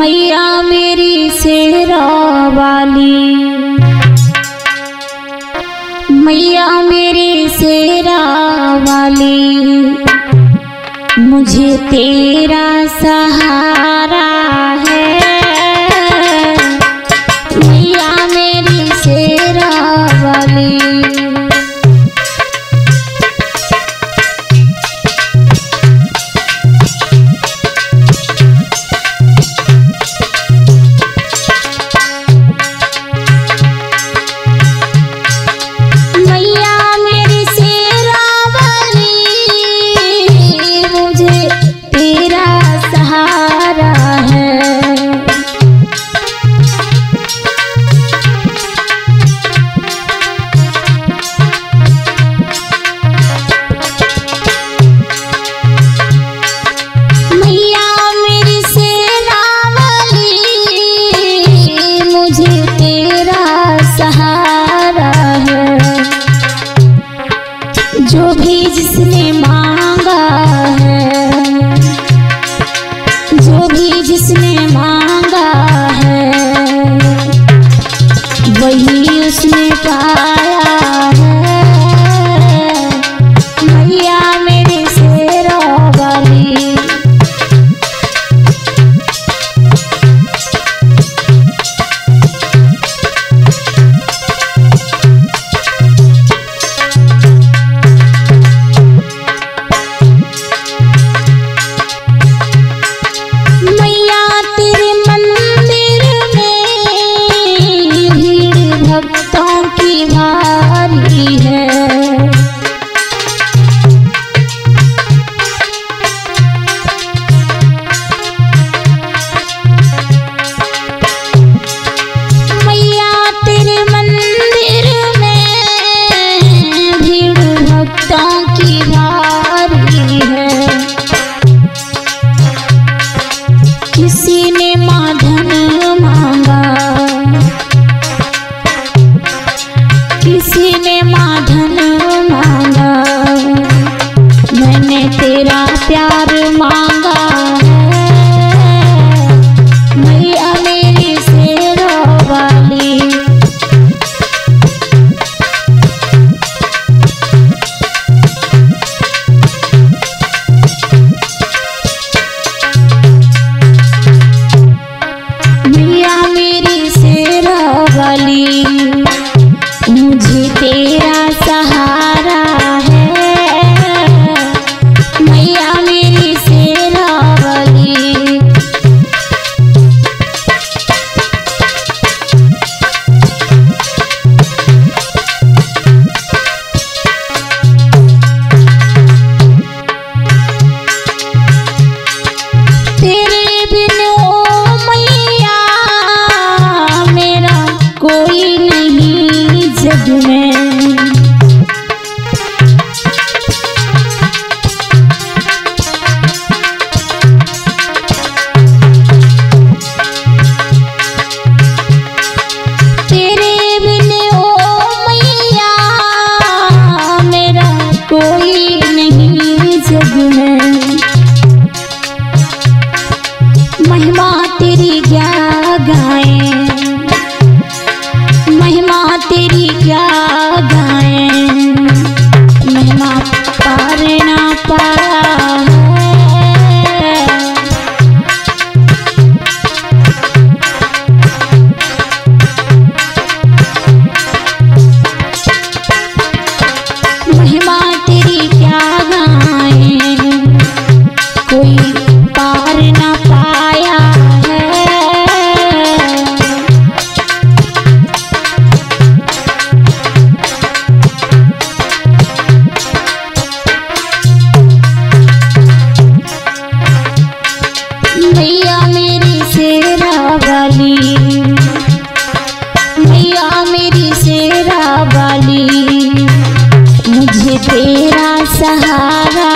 मैया मेरी शेरा वाली। मैया मेरी शेरा वाली। मुझे तेरा सहारा है। मैया मेरी शेरा वाली। जिसने माँ महिमा तेरी क्या गाएँ? महिमा तेरी क्या गाएँ? तेरा सहारा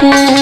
Yeah.